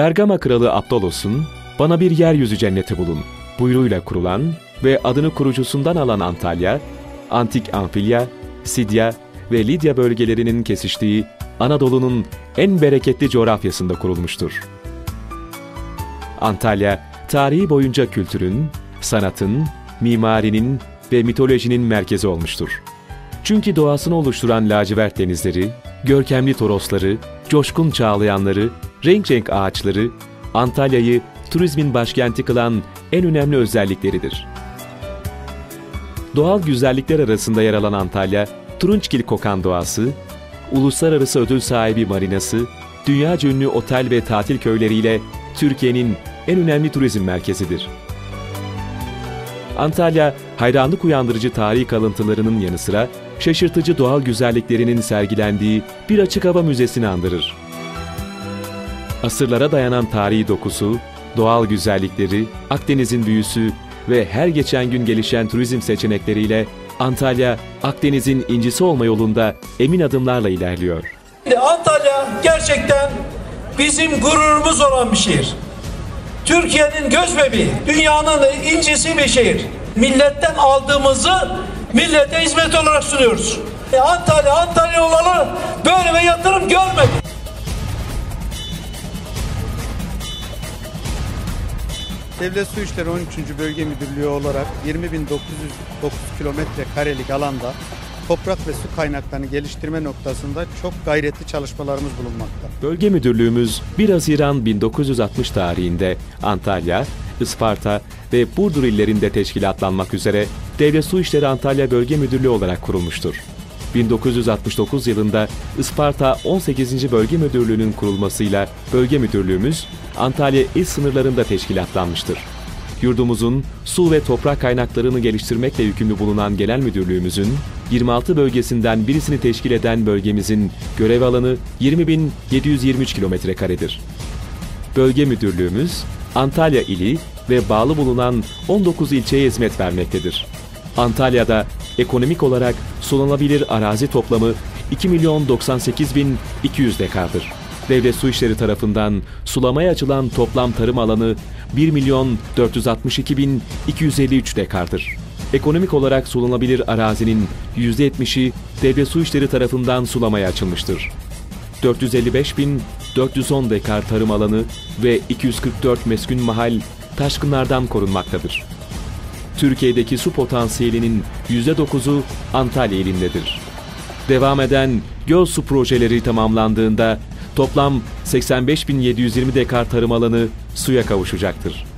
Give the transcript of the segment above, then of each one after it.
Bergama kralı Abdolos'un bana bir yeryüzü cenneti bulun buyruğuyla kurulan ve adını kurucusundan alan Antalya, antik Amfilya, Sidya ve Lidya bölgelerinin kesiştiği Anadolu'nun en bereketli coğrafyasında kurulmuştur. Antalya, tarihi boyunca kültürün, sanatın, mimarinin ve mitolojinin merkezi olmuştur. Çünkü doğasını oluşturan lacivert denizleri, görkemli torosları, coşkun çağlayanları, renk renk ağaçları, Antalya'yı turizmin başkenti kılan en önemli özellikleridir. Doğal güzellikler arasında yer alan Antalya, turunçgil kokan doğası, uluslararası ödül sahibi marinası, dünya ünlü otel ve tatil köyleriyle Türkiye'nin en önemli turizm merkezidir. Antalya, hayranlık uyandırıcı tarihi kalıntılarının yanı sıra şaşırtıcı doğal güzelliklerinin sergilendiği bir açık hava müzesini andırır. Asırlara dayanan tarihi dokusu, doğal güzellikleri, Akdeniz'in büyüsü ve her geçen gün gelişen turizm seçenekleriyle Antalya, Akdeniz'in incisi olma yolunda emin adımlarla ilerliyor. Antalya gerçekten bizim gururumuz olan bir şehir. Türkiye'nin göz bebeği, dünyanın incisi bir şehir. Milletten aldığımızı millete hizmet olarak sunuyoruz. E Antalya, Antalya olalı böyle bir yatırım görmedi. Devlet Su İşleri 13. Bölge Müdürlüğü olarak 20.909 kilometre karelik alanda toprak ve su kaynaklarını geliştirme noktasında çok gayretli çalışmalarımız bulunmakta. Bölge Müdürlüğümüz 1 Haziran 1960 tarihinde Antalya, Isparta ve Burdur illerinde teşkilatlanmak üzere Devlet Su İşleri Antalya Bölge Müdürlüğü olarak kurulmuştur. 1969 yılında Isparta 18. Bölge Müdürlüğü'nün kurulmasıyla Bölge Müdürlüğümüz Antalya il sınırlarında teşkilatlanmıştır. Yurdumuzun su ve toprak kaynaklarını geliştirmekle yükümlü bulunan Genel Müdürlüğümüzün 26 bölgesinden birisini teşkil eden bölgemizin görev alanı 20.723 kilometre karedir. Bölge Müdürlüğümüz Antalya ili ve bağlı bulunan 19 ilçeye hizmet vermektedir. Antalya'da ekonomik olarak sulanabilir arazi toplamı 2 milyon 98 bin 200 dekardır. Devlet Su İşleri tarafından sulamaya açılan toplam tarım alanı 1 milyon 462 bin 253 dekardır. Ekonomik olarak sulanabilir arazinin %70'i Devlet Su İşleri tarafından sulamaya açılmıştır. 455 bin 410 dekar tarım alanı ve 244 meskun mahal taşkınlardan korunmaktadır. Türkiye'deki su potansiyelinin %9'u Antalya ilindedir. Devam eden göl su projeleri tamamlandığında toplam 85.720 dekar tarım alanı suya kavuşacaktır.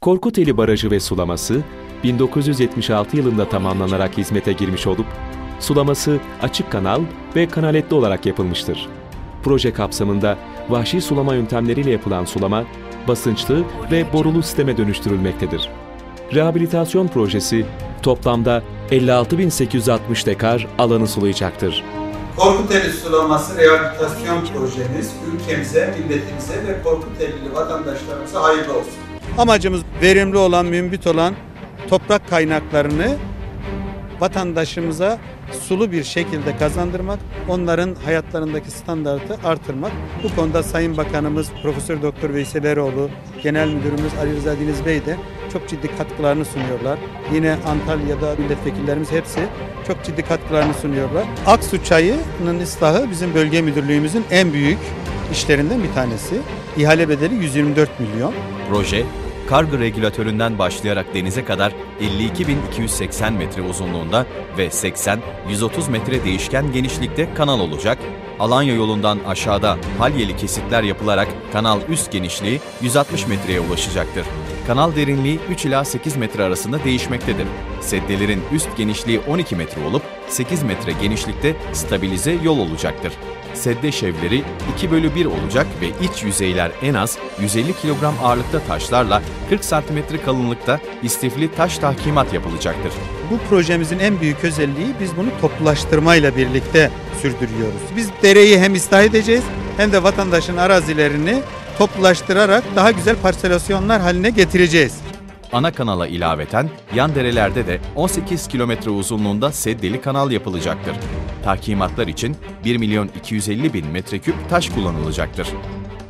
Korkuteli Barajı ve sulaması 1976 yılında tamamlanarak hizmete girmiş olup sulaması açık kanal ve kanaletli olarak yapılmıştır. Proje kapsamında vahşi sulama yöntemleriyle yapılan sulama basınçlı ve borulu sisteme dönüştürülmektedir. Rehabilitasyon projesi toplamda 56.860 dekar alanı sulayacaktır. Korkuteli sulaması rehabilitasyon projemiz ülkemize, milletimize ve Korkuteli vatandaşlarımıza hayırlı olsun. Amacımız verimli olan, mümbit olan toprak kaynaklarını vatandaşımıza sulu bir şekilde kazandırmak, onların hayatlarındaki standartı artırmak. Bu konuda Sayın Bakanımız Profesör Doktor Veysel Eroğlu, Genel Müdürümüz Ali Rıza Deniz Bey de çok ciddi katkılarını sunuyorlar. Yine Antalya'da milletvekillerimiz hepsi çok ciddi katkılarını sunuyorlar. Aksu çayının ıslahı bizim bölge müdürlüğümüzün en büyük işlerinden bir tanesi. İhale bedeli 124 milyon. Proje, kargı regülatöründen başlayarak denize kadar 52.280 metre uzunluğunda ve 80-130 metre değişken genişlikte kanal olacak. Alanya yolundan aşağıda halyeli kesitler yapılarak kanal üst genişliği 160 metreye ulaşacaktır. Kanal derinliği 3 ila 8 metre arasında değişmektedir. Seddelerin üst genişliği 12 metre olup 8 metre genişlikte stabilize yol olacaktır. Sedde şevleri 2 bölü 1 olacak ve iç yüzeyler en az 150 kilogram ağırlıkta taşlarla 40 santimetre kalınlıkta istifli taş tahkimat yapılacaktır. Bu projemizin en büyük özelliği biz bunu toplulaştırmayla birlikte sürdürüyoruz. Biz dereyi hem ıslah edeceğiz hem de vatandaşın arazilerini toplulaştırarak daha güzel parselasyonlar haline getireceğiz. Ana kanala ilaveten yan derelerde de 18 kilometre uzunluğunda seddeli kanal yapılacaktır. Tahkimatlar için 1 milyon 250 bin metreküp taş kullanılacaktır.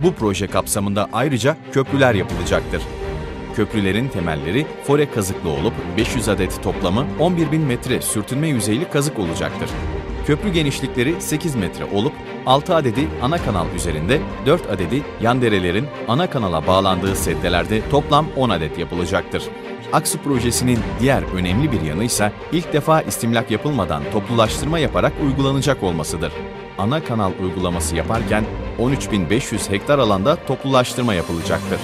Bu proje kapsamında ayrıca köprüler yapılacaktır. Köprülerin temelleri fore kazıklı olup 500 adet toplamı 11 bin metre sürtünme yüzeyli kazık olacaktır. Köprü genişlikleri 8 metre olup 6 adedi ana kanal üzerinde, 4 adedi yan derelerin ana kanala bağlandığı seddelerde toplam 10 adet yapılacaktır. Aksu projesinin diğer önemli bir yanı ise ilk defa istimlak yapılmadan toplulaştırma yaparak uygulanacak olmasıdır. Ana kanal uygulaması yaparken 13.500 hektar alanda toplulaştırma yapılacaktır.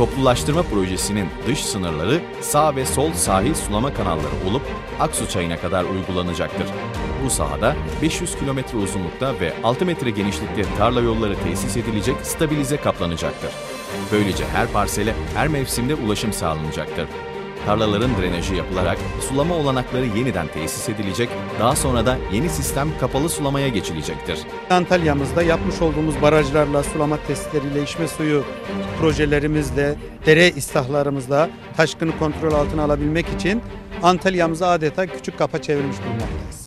Toplulaştırma projesinin dış sınırları sağ ve sol sahil sulama kanalları olup Aksu çayına kadar uygulanacaktır. Bu sahada 500 kilometre uzunlukta ve 6 metre genişlikte tarla yolları tesis edilecek stabilize kaplanacaktır. Böylece her parsele her mevsimde ulaşım sağlanacaktır. Tarlaların drenajı yapılarak sulama olanakları yeniden tesis edilecek, daha sonra da yeni sistem kapalı sulamaya geçilecektir. Antalya'mızda yapmış olduğumuz barajlarla, sulama testleriyle, içme suyu projelerimizle, dere ıslahlarımızla taşkını kontrol altına alabilmek için Antalya'mızı adeta küçük kapa çevirmiş bulunmaktayız.